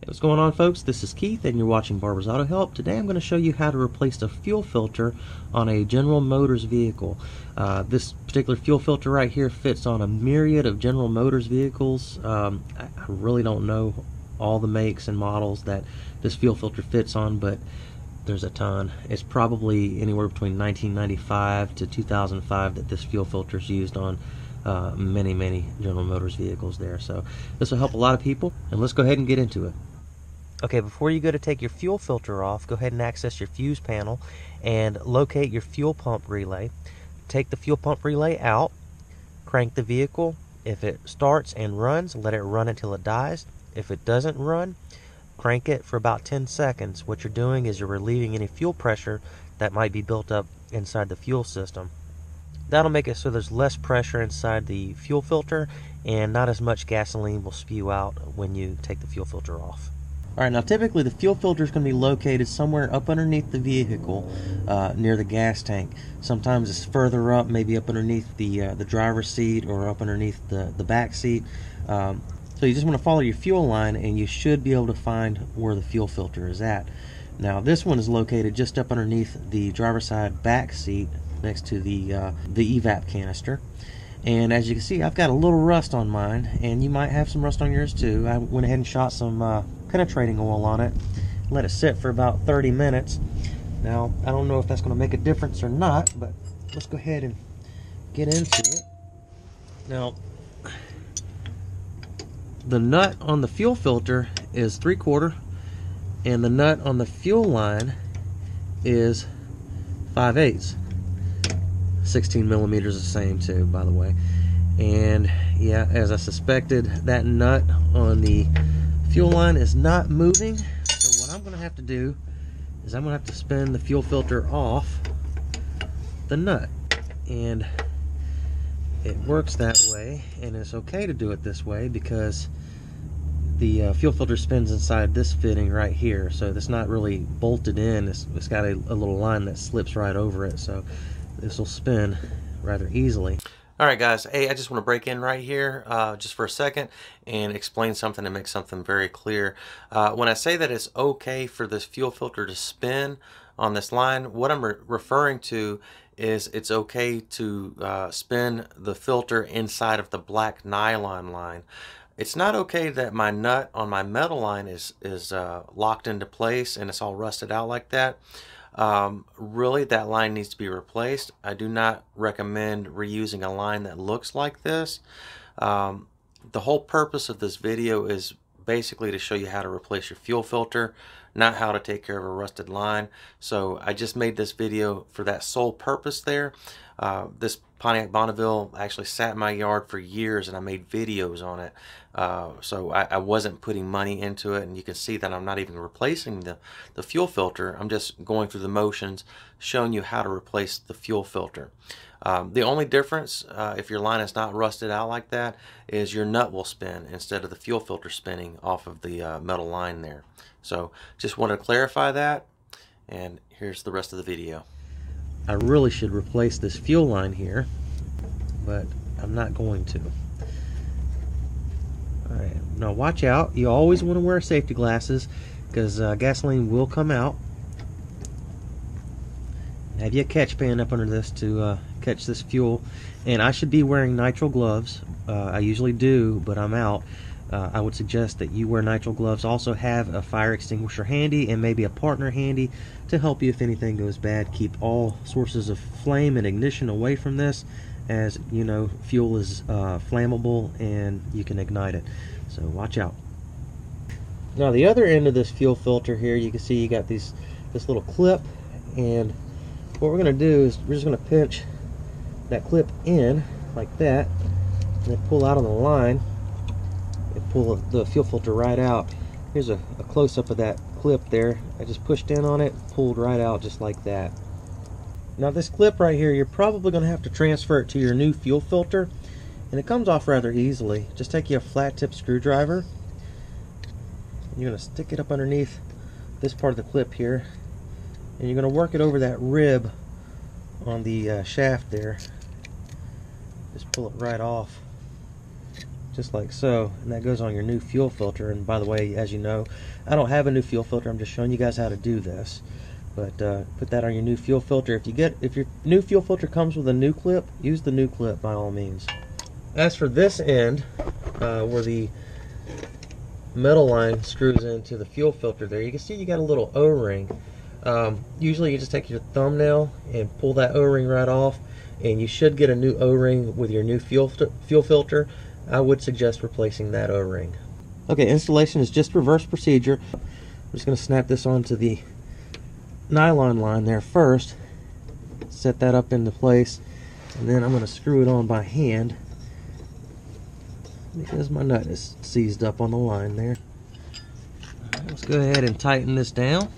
Hey, what's going on folks? This is Keith and you're watching Barbour's Auto Help. Today I'm going to show you how to replace the fuel filter on a General Motors vehicle. Uh, this particular fuel filter right here fits on a myriad of General Motors vehicles. Um, I really don't know all the makes and models that this fuel filter fits on, but there's a ton. It's probably anywhere between 1995 to 2005 that this fuel filter is used on uh, many, many General Motors vehicles there. So this will help a lot of people, and let's go ahead and get into it. Okay, before you go to take your fuel filter off, go ahead and access your fuse panel and locate your fuel pump relay. Take the fuel pump relay out, crank the vehicle. If it starts and runs, let it run until it dies. If it doesn't run, crank it for about 10 seconds. What you're doing is you're relieving any fuel pressure that might be built up inside the fuel system. That'll make it so there's less pressure inside the fuel filter and not as much gasoline will spew out when you take the fuel filter off. Alright, now typically the fuel filter is going to be located somewhere up underneath the vehicle uh, near the gas tank. Sometimes it's further up, maybe up underneath the uh, the driver's seat or up underneath the, the back seat. Um, so you just want to follow your fuel line and you should be able to find where the fuel filter is at. Now this one is located just up underneath the driver's side back seat next to the, uh, the evap canister. And as you can see, I've got a little rust on mine, and you might have some rust on yours too. I went ahead and shot some uh, penetrating oil on it, let it sit for about 30 minutes. Now, I don't know if that's going to make a difference or not, but let's go ahead and get into it. Now, the nut on the fuel filter is three quarter, and the nut on the fuel line is 5 eighths. 16 millimeters the same too by the way. And yeah as I suspected that nut on the fuel line is not moving. So what I'm gonna have to do is I'm gonna have to spin the fuel filter off the nut. And it works that way and it's okay to do it this way because the uh, fuel filter spins inside this fitting right here. So it's not really bolted in. It's, it's got a, a little line that slips right over it. So this will spin rather easily. All right, guys. Hey, I just want to break in right here uh, just for a second and explain something and make something very clear. Uh, when I say that it's okay for this fuel filter to spin on this line, what I'm re referring to is it's okay to uh, spin the filter inside of the black nylon line. It's not okay that my nut on my metal line is, is uh, locked into place and it's all rusted out like that. Um, really, that line needs to be replaced. I do not recommend reusing a line that looks like this. Um, the whole purpose of this video is basically to show you how to replace your fuel filter, not how to take care of a rusted line. So I just made this video for that sole purpose there. Uh, this Pontiac Bonneville actually sat in my yard for years and I made videos on it. Uh, so I, I, wasn't putting money into it and you can see that I'm not even replacing the, the fuel filter. I'm just going through the motions showing you how to replace the fuel filter. Um, the only difference uh, if your line is not rusted out like that is your nut will spin instead of the fuel filter spinning off of the uh, metal line there. So just want to clarify that and here's the rest of the video. I really should replace this fuel line here, but I'm not going to. Alright, now watch out. You always want to wear safety glasses because uh, gasoline will come out. Have you a catch pan up under this to uh, catch this fuel? And I should be wearing nitrile gloves. Uh, I usually do, but I'm out uh, I would suggest that you wear nitrile gloves. Also have a fire extinguisher handy and maybe a partner handy to help you if anything goes bad. Keep all sources of flame and ignition away from this as you know fuel is uh, flammable and you can ignite it. So watch out. Now the other end of this fuel filter here you can see you got these this little clip and what we're going to do is we're just going to pinch that clip in like that and then pull out on the line pull the fuel filter right out. Here's a, a close-up of that clip there. I just pushed in on it, pulled right out just like that. Now this clip right here, you're probably going to have to transfer it to your new fuel filter. And it comes off rather easily. Just take you a flat tip screwdriver. You're going to stick it up underneath this part of the clip here. And you're going to work it over that rib on the uh, shaft there. Just pull it right off just like so and that goes on your new fuel filter. And by the way as you know I don't have a new fuel filter. I'm just showing you guys how to do this. But uh, put that on your new fuel filter. If you get if your new fuel filter comes with a new clip use the new clip by all means. As for this end uh, where the metal line screws into the fuel filter there you can see you got a little o-ring. Um, usually you just take your thumbnail and pull that o-ring right off and you should get a new o-ring with your new fuel fuel filter I would suggest replacing that o-ring. Okay installation is just reverse procedure. I'm just going to snap this onto the nylon line there first set that up into place and then I'm going to screw it on by hand. Because my nut is seized up on the line there. Let's go ahead and tighten this down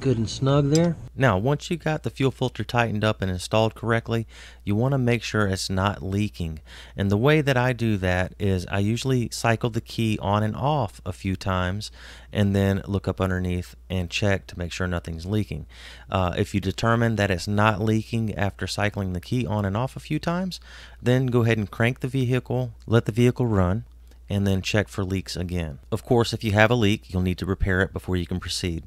good and snug there. Now, once you got the fuel filter tightened up and installed correctly, you want to make sure it's not leaking. And the way that I do that is I usually cycle the key on and off a few times and then look up underneath and check to make sure nothing's leaking. Uh, if you determine that it's not leaking after cycling the key on and off a few times, then go ahead and crank the vehicle, let the vehicle run, and then check for leaks again. Of course, if you have a leak, you'll need to repair it before you can proceed.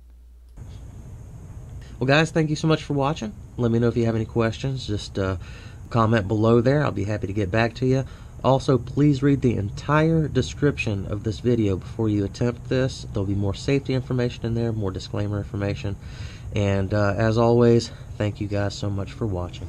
Well, guys, thank you so much for watching. Let me know if you have any questions. Just uh, comment below there. I'll be happy to get back to you. Also, please read the entire description of this video before you attempt this. There'll be more safety information in there, more disclaimer information. And uh, as always, thank you guys so much for watching.